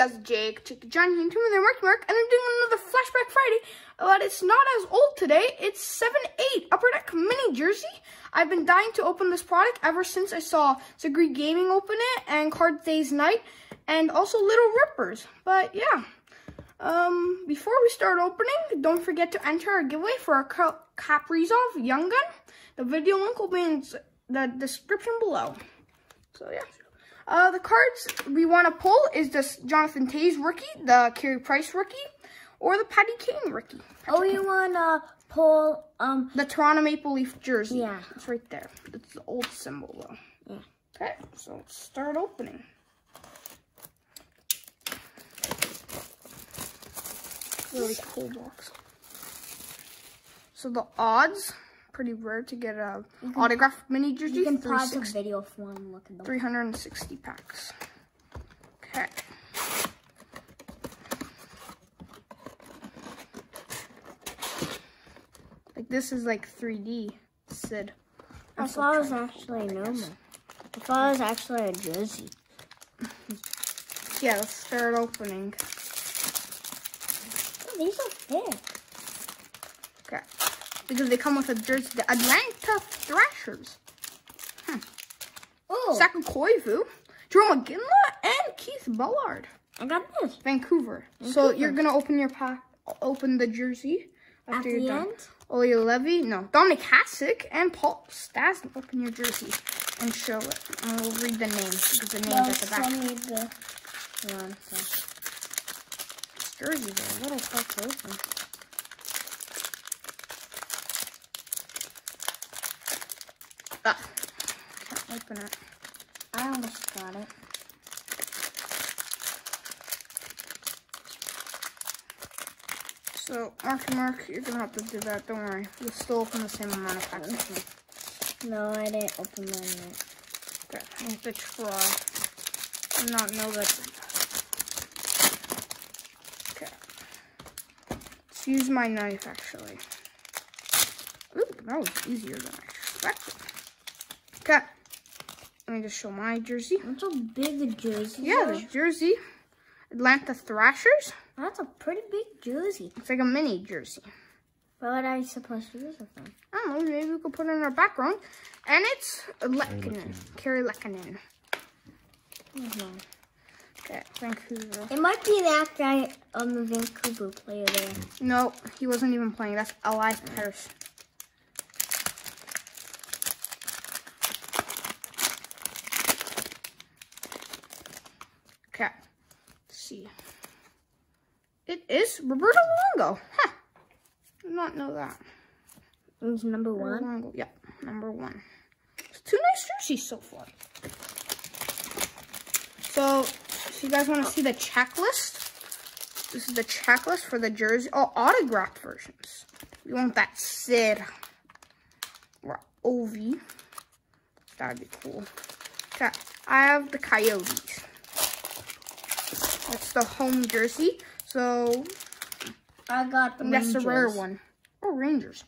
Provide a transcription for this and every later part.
guys, Jake, Jake, John, and Tim, and Marky Mark, and I'm doing another Flashback Friday, but it's not as old today. It's 7-8 Upper Deck Mini Jersey. I've been dying to open this product ever since I saw Degree Gaming open it, and Card Days Night, and also Little Rippers. But yeah, um, before we start opening, don't forget to enter our giveaway for our Kaprizov Young Gun. The video link will be in the description below. So yeah. Uh, the cards we want to pull is this Jonathan Toews rookie, the Carey Price rookie, or the Patty Kane rookie. Patty oh, you want to pull um the Toronto Maple Leaf jersey. Yeah. It's right there. It's the old symbol though. Yeah. Okay, so let's start opening. Really cool box. So the odds pretty rare to get a can, autograph mini jersey. You can pause the video for and look at them. 360 packs. Okay. Like this is like 3D, Sid. I thought it was actually normal. I thought it was actually a jersey. yeah, let's start opening. Oh, these are thick because they come with a jersey. The Atlanta Thrashers. Hmm. Oh. Saku Koivu, Jarome Iginla, and Keith Ballard. I got this. Vancouver. Vancouver. So you're gonna open your pack, open the jersey after At you're done. End? Ollie Levy, no, Dominik Hasek, and Paul Stastny. Open your jersey and show it. And we'll read the names because the names well, at the back. Me the one. So. This jersey's a little tough to open. Ah, can't open it. I almost got it. So, Mark Mark, you're gonna have to do that, don't worry. You'll still open the same amount of packs as me. No, I didn't open mine yet. Okay, I have to try. And not know that. Okay. Let's use my knife, actually. Ooh, that was easier than I expected. Let me just show my jersey. That's a big jersey. Yeah, the jersey. Atlanta Thrashers. That's a pretty big jersey. It's like a mini jersey. What are I supposed to use it for? I don't know. Maybe we could put it in our background. And it's Lehtonen. Mm -hmm. Okay, Vancouver. It might be that guy on the Vancouver player there. No, he wasn't even playing. That's Elias Pettersson. See. It is Roberto Luongo. Huh. Did not know that. It was number one? Luongo. Yeah, number one. It's two nice jerseys so far. So, if you guys want to see the checklist, this is the checklist for the jersey. Oh, autographed versions. You want that Sid or Ovi. That'd be cool. Okay, I have the Coyotes. That's the home jersey. So I got the That's the rare one. Oh, Rangers.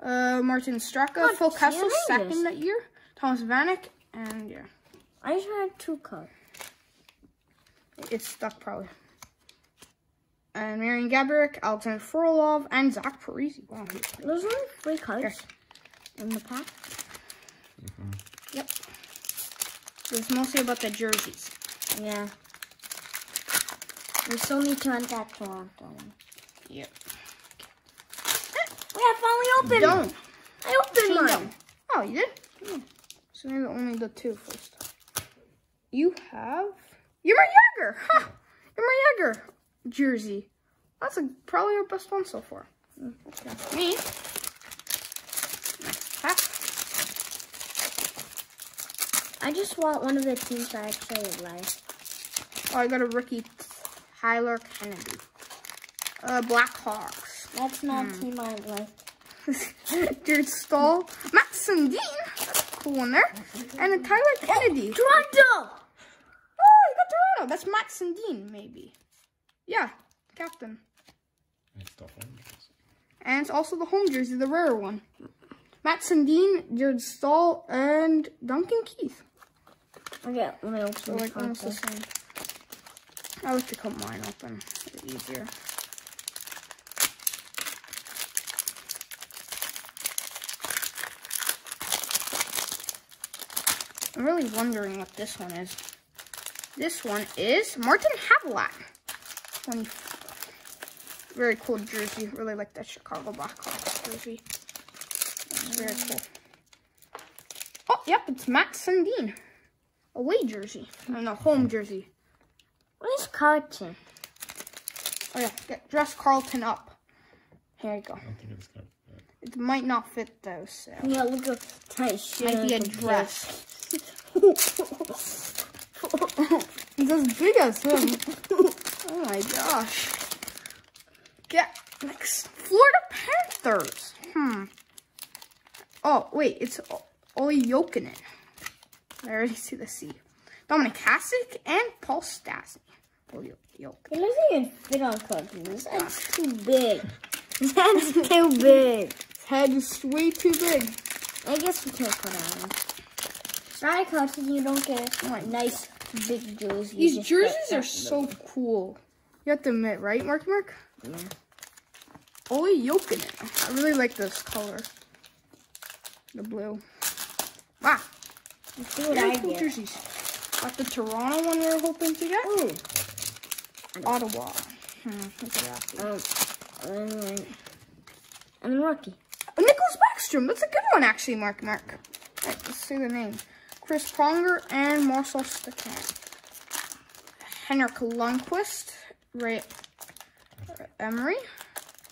Uh, Martin Straka, Phil Kessel, second that year. Thomas Vanek, and yeah. I just had two cards. It's stuck probably. And Marian Gaborik, Alexander Frolov, and Zach Parise. Wow. Those are three cards in the pack. Mm -hmm. Yep. It's mostly about the jerseys. Yeah. We still need to unpack Toronto. Yep. We have finally opened. Don't. I opened mine. Don't. Oh, you did? Oh. So maybe only the two first. You have Jaromir Jagr. Huh. Jaromir Jagr jersey. That's a, probably our best one so far. Hmm, okay. Me. I just want one of the teams I actually like. Oh, I got a rookie Tyler Kennedy. Uh, Blackhawks. That's not hmm. team I like. Jared Staal. Matt Sundin. That's a cool one there. And then Tyler Kennedy. Oh, Toronto! Oh, you got Toronto. That's Matt Sundin, maybe. Yeah, captain. And it's also the home jersey, the rare one. Matt Sundin, Jared Staal, and Duncan Keith. Okay, let me open so, like, almost the same. I like to cut mine open. It's easier. I'm really wondering what this one is. This one is Martin Havlat. 20, very cool jersey. Really like that Chicago Blackhawks jersey. very cool. Oh, yep, it's Matt Sundin. Away jersey. And a home jersey. Where's Carlton? Oh yeah, get dress Carlton up. Here you go. I don't think it's got that. It might not fit though, so Yeah, look at tight shit. might be a like dress. It's as big as him. oh my gosh. Get next. Florida Panthers. Hmm. Oh, wait, it's O- Olli Jokinen. I already see the C. Dominik Hasek and Paul Stastny. Olli Jokinen. It doesn't even fit on Carlton. This head's ah. too big. This head's too big. His head is way too big. I guess we can't put on. Sorry, Carlton, you don't get Oh my nice big jersey. These jerseys are so cool. You have to admit, right, Mark Mark? Yeah. Only yolk in it. I really like this color. The blue. Wow. Let's see what Very I cool get. jerseys. Got the Toronto one we were hoping to get. Ooh. Ottawa. Hmm, look at that. Um, um, I'm a rookie. Oh, Nicholas Backstrom. That's a good one, actually, Mark Mark. Right, let's see the name. Chris Pronger and Marcel Stacan. Henrik Lundqvist. Ray Emery.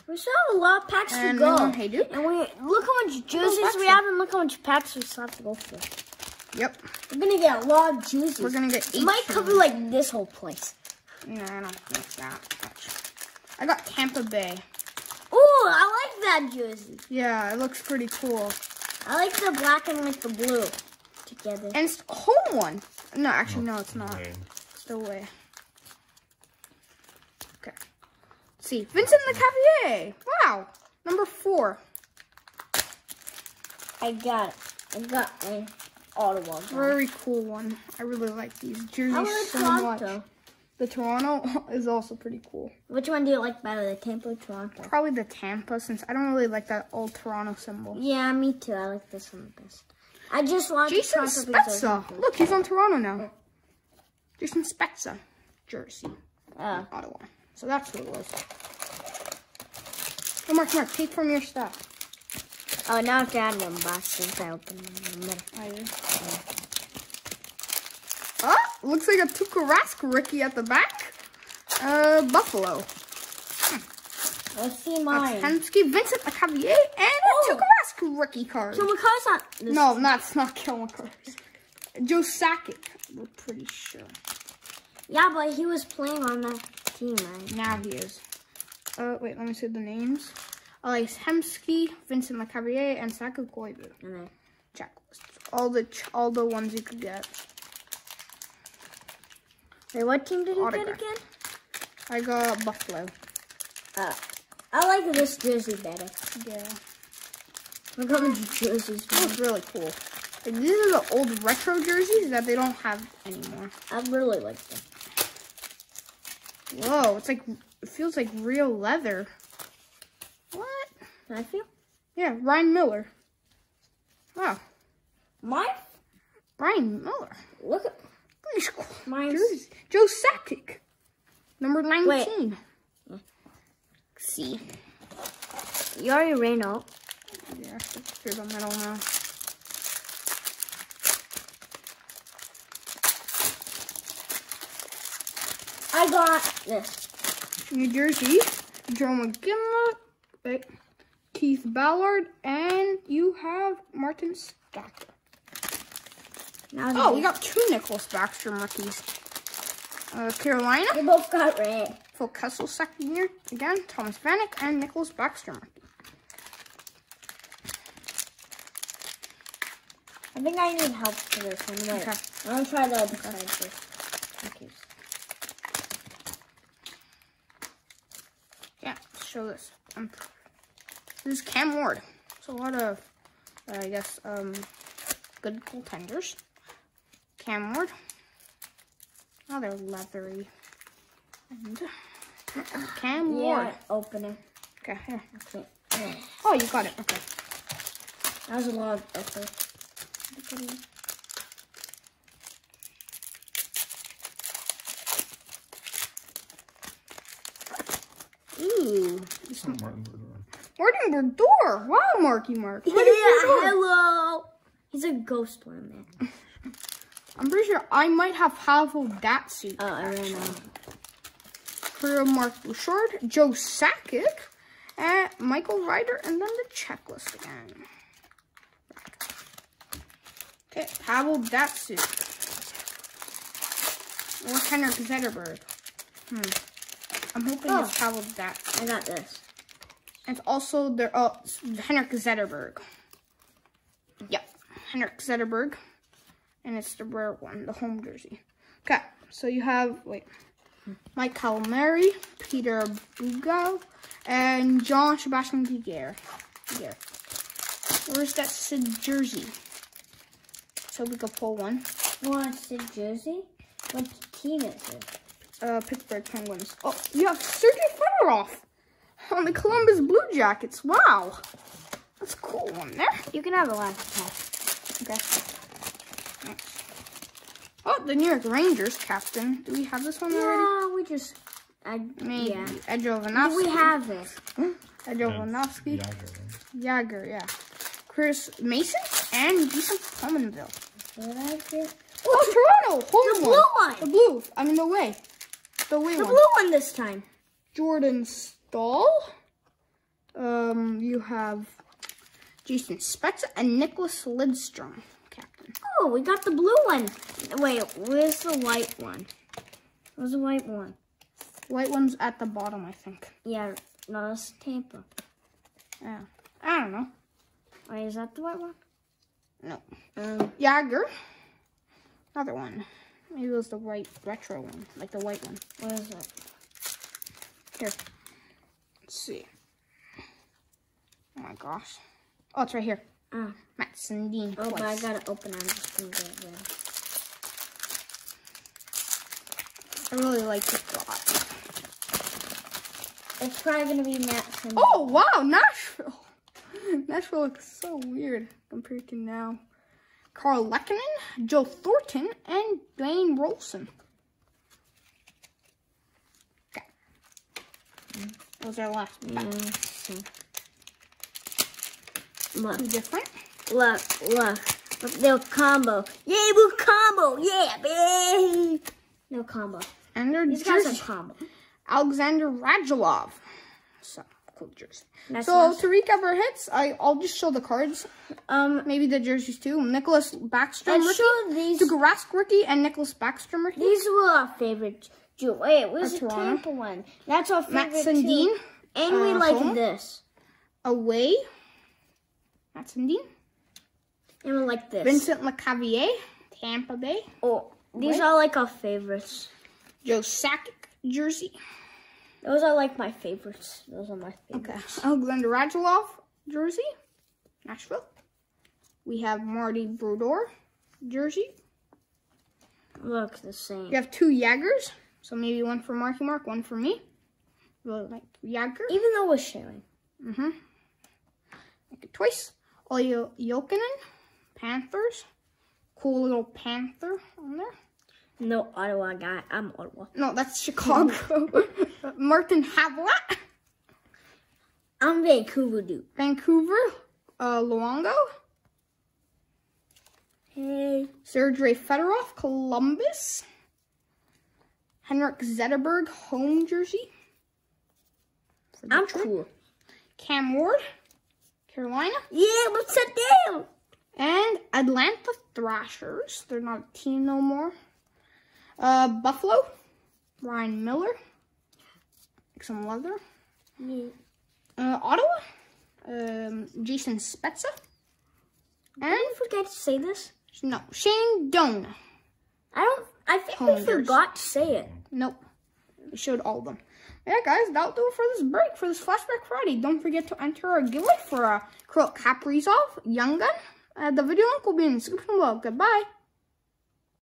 We still have a lot of packs And to go. Hayduke. And we look how much jerseys we have, and look how much packs we still have to go for. Yep. We're gonna get a lot of jerseys. We're gonna get It eight. might cover like this whole place. No, I don't think that much. I got Tampa Bay. Ooh, I like that jersey. Yeah, it looks pretty cool. I like the black and like the blue together. And it's a home one. No, actually, no, it's not. Way. It's the way. Okay. Let's see. Vincent Lecavalier. Wow. Number four. I got it. I got an Ottawa. one. Very cool one. I really like these jerseys How about so Toronto? much. The Toronto is also pretty cool. Which one do you like better, the Tampa or Toronto? Probably the Tampa, since I don't really like that old Toronto symbol. Yeah, me too. I like this one the best. I just want Jason Spezza. Look, he's on Toronto now. Jason Spezza. Jersey. Uh, Ottawa. So that's what it was. Oh, Mark, Mark, take from your stuff. oh, now it's out of them box since I opened them the middle. I do. Looks like a Tuukka Rask rookie at the back. Uh, Buffalo. Let's see That's mine. Hemsky, Vincent Lecavalier, and a Oh. Tuukka Rask rookie card. On this. No, that's not Kilmer Joe Sakic, we're pretty sure. Yeah, but he was playing on that team, right? Now he is. Uh, wait, let me see the names. Ales Hemsky, Vincent Lecavalier, and Saku Koivu. And then, Checklist. All the ch- all the ones you could get. Wait, what team did he Autograph. get again? I got Buffalo. Uh, I like this jersey better. Yeah. Look how many jerseys. That was really cool. Like, these are the old retro jerseys that they don't have anymore. I really like them. Whoa, it's like, it feels like real leather. What? I feel Yeah, Ryan Miller. Wow, mine. Ryan Miller. Look at Look at these cool Mine's-. Joe Sakic. Number 19. see. You already ran out. Yeah, through the middle now. I got this. New Jersey, Joe McGinley, wait, Keith Ballard, and you have Martin Stacker. Now Oh, we got two Nicholas Backstrom rookies. Uh, Carolina, They both got red. Phil Kessel second year again, Thomas Vanek, and Nicholas Backstrom. rookie. I think I need help for this one. Wait. Okay. I'm gonna try the other side first. Okay. Yeah, let's show this. Um, this is Cam Ward. It's a lot of, uh, I guess, um, good goaltenders. Cam Ward. Oh, they're leathery. And Cam Yeah, Ward. opening. Okay, here. Okay. Yeah. Oh, you got it. Okay. That was a lot of effort. Ooh. It's not Martin Brodeur. Martin Brodeur. Wow, Marky Mark. Yeah, Martin Brodeur. hello. He's a ghost one, man. I'm pretty sure I might have halved that suit. Oh, I ran out. For Mark Bouchard, Joe Sakic, and Michael Ryder, and then the checklist again. Okay, Pavel Datsyuk. Or Henrik Zetterberg. Hmm. I'm hoping Oh. it's Pavel Datsyuk. I got this. And also there oh Henrik Zetterberg. Yep. Henrik Zetterberg. And it's the rare one, the home jersey. Okay, so you have wait. Mike Cammalleri, Peter Budaj, and John Sebastian Giguere. Giguere. Where's that Sid jersey? So we could pull one. What's the jersey? What team is it? Uh, Pittsburgh Penguins. Oh, you have Sergei Fedorov on the Columbus Blue Jackets. Wow. That's a cool one there. You can have a last pass. Okay. Thanks. Oh, the New York Rangers captain. Do we have this one already? Yeah, we just. I, Maybe. yeah. Ed Do Jovanovski. we have it? Ed Jovanovski. Jagr, right? Jagr, yeah. Chris Mason and Jason Pominville. Did I get Oh, Toronto! Home the blue one? The blue. I mean, the way. The way The one. blue one this time. Jordan Stahl. Um, you have Jason Spezza and Nicholas Lidstrom, captain. Oh, we got the blue one. Wait, where's the white one? Where's the white one? White one's at the bottom, I think. Yeah, no, it's Tampa. Yeah. I don't know. Wait, is that the white one? No. Um, Jagr. Another one. Maybe it was the white retro one, like the white one. what is that? Here. Let's see. Oh my gosh. Oh, it's right here. Oh, Matt Sundin. oh but I gotta open it. I'm just gonna get it ready. I really like this spot. It's probably gonna be Matt Sim- Oh, wow, Nashville. Nashville looks so weird compared to now. Kari Lehtonen, Joe Thornton, and Dwayne Roloson. Okay. Those are last Yeah, back. Mm, Look, different. look, look. Look, they'll combo. Yeah, we'll combo. Yeah, babe. No combo. And their These guys are combo. Alexander Radulov. So, cool jersey. That's so, nice. to recap our hits, I, I'll just show the cards. Um, Maybe the jerseys too. Nicholas Backstrom rookie. show these. Tuukka Rask rookie and Nicholas Backstrom rookie. These were our favorite. Wait, where's the Toronto. Tampa one? That's our Matt favorite Sundin. too. And we uh, like home. this. Away. And we like this. Vincent Lecavalier. Tampa Bay. Oh, these Wait. are like our favorites. Joe Sakic jersey. Those are like my favorites. Those are my favorites. Okay. Oh, Glenda Radulov jersey. Nashville. We have Marty Brodeur jersey. Look the same. We have two Jagrs. So maybe one for Marky Mark, one for me. Really like Jagr. Even though we're sharing. Mm-hmm. Like it twice. Olli Jokinen. Panthers. Cool little panther on there. No Ottawa guy. I'm Ottawa. No, that's Chicago. Martin Havlat. I'm Vancouver dude. Vancouver. Uh, Luongo. Hey. Sergei Fedorov, Columbus. Henrik Zetterberg, home jersey. I'm cool. Cam Ward, Carolina. Yeah, what's that deal? And Atlanta Thrashers. They're not a team no more. Uh, Buffalo, Ryan Miller. Some leather. Yeah. Uh, Ottawa, um, Jason Spezza. And, Did we forget to say this? no, Shane Doan. I don't. I think Home we forgot to say it. Nope. We showed all of them. Yeah, guys, that'll do it for this break, for this Flashback Friday. Don't forget to enter our giveaway for a Kirill Kaprizov Young Gun. Uh, the video link will be in the description below. Goodbye.